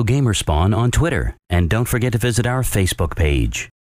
Follow Gamerspawn on Twitter and don't forget to visit our Facebook page.